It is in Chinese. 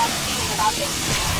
拉，进一个打铁。